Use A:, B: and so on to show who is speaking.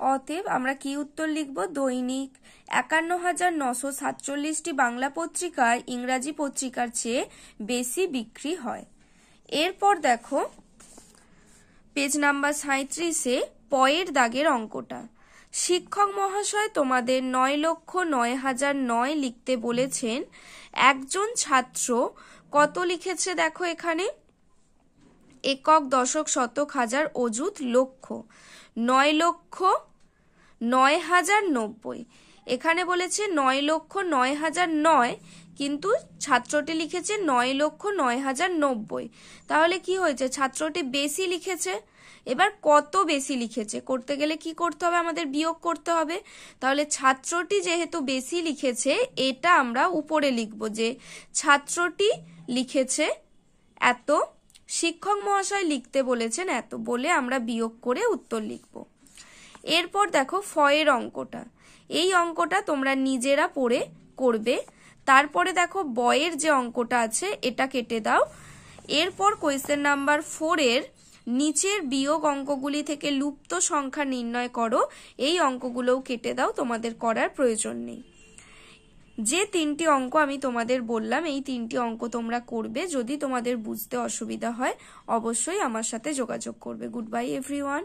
A: অতএব আমরা কি উত্তর লিখব? দৈনিক একান্ন হাজার নশো সাতচল্লিশটি বাংলা পত্রিকার ইংরাজি পত্রিকার চেয়ে বেশি বিক্রি হয়। এরপর দেখো, পেজ নাম্বার সাঁত্রিশে পয়ের দাগের অঙ্কটা। শিক্ষক মহাশয় তোমাদের নয় লক্ষ নয় হাজার নয় লিখতে বলেছেন, একজন ছাত্র কত লিখেছে দেখো এখানে? একক দশক শতক হাজার অযুত লক্ষ। নয় লক্ষ, নয় হাজার নব্বই। এখানে বলেছে নয় লক্ষ, নয় হাজার নয়, কিন্তু ছাত্রটি লিখেছে নয় লক্ষ, নয় হাজার নব্বই। তাহলে কি হয়েছে? ছাত্রটি বেশি লিখেছে, এবার কত বেশি লিখেছে? করতে গেলে কি করতে হবে? আমাদের বিয়োগ করতে হবে। তাহলে ছাত্রটি যেহেতু বেশি লিখেছে, এটা আমরা উপরে লিখব যে ছাত্রটি লিখেছে এত শিক্ষক মহাশয় লিখতে বলেছেন, এত বলে আমরা বিয়োগ করে উত্তর লিখব। এরপর দেখো ফয়ের অঙ্কটা। এই অঙ্কটা তোমরা নিজেরা পড়ে করবে। তারপরে দেখো বয়ের যে অঙ্কটা আছে, এটা কেটে দাও। এরপর কোয়েশ্চেন নাম্বার ফোরের নিচের বিয়োগ অঙ্কগুলি থেকে লুপ্ত সংখ্যা নির্ণয় করো। এই অঙ্কগুলোও কেটে দাও, তোমাদের করার প্রয়োজন নেই। যে তিনটি অঙ্ক আমি তোমাদের বললাম, এই তিনটি অঙ্ক তোমরা করবে। যদি তোমাদের বুঝতে অসুবিধা হয়, অবশ্যই আমার সাথে যোগাযোগ করবে। Good bye everyone